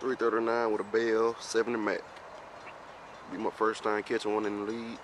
339 with a bell, 70 Mac. Be my first time catching one in the lead.